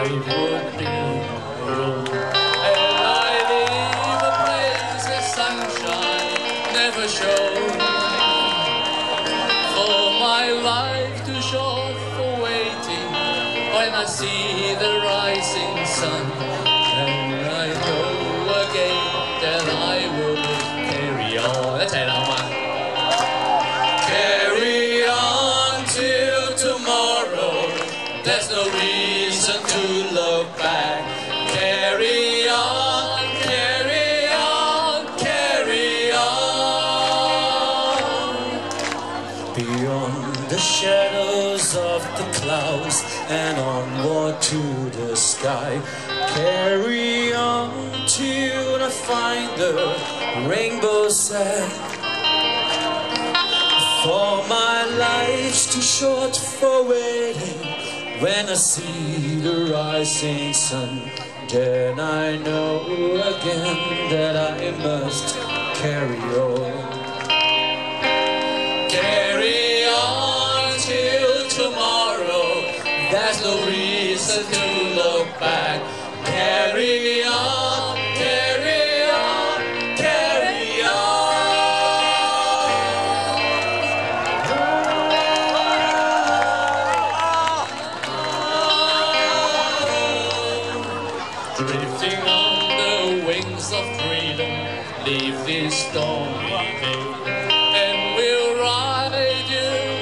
I. And I leave a sunshine never. For my life for waiting when I see the rising sun. And I know again that I will carry on. Carry on till tomorrow. There's no reason Carry on, carry on, carry on. Beyond the shadows of the clouds and onward to the sky. Carry on till I find the rainbow set. For my life's too short for waiting. When I see the rising sun, then I know again that I must carry on. Carry on till tomorrow. There's no reason to look back. Carry on, Drifting on the wings of freedom, leave this stormy day. And we'll ride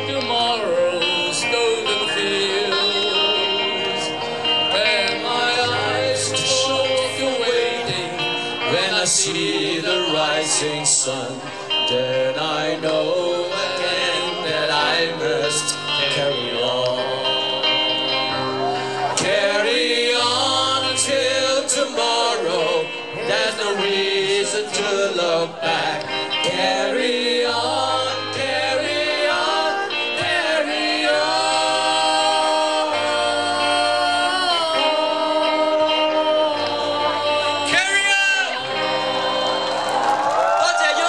tomorrow's golden fields. My eyes waiting, When I see the rising sun, then I know to look back. Carry on, carry on, carry on. Carry on! 多谢 you.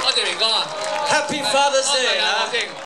多谢明哥啊！ Happy Father's 多谢 Day 阿啊！星。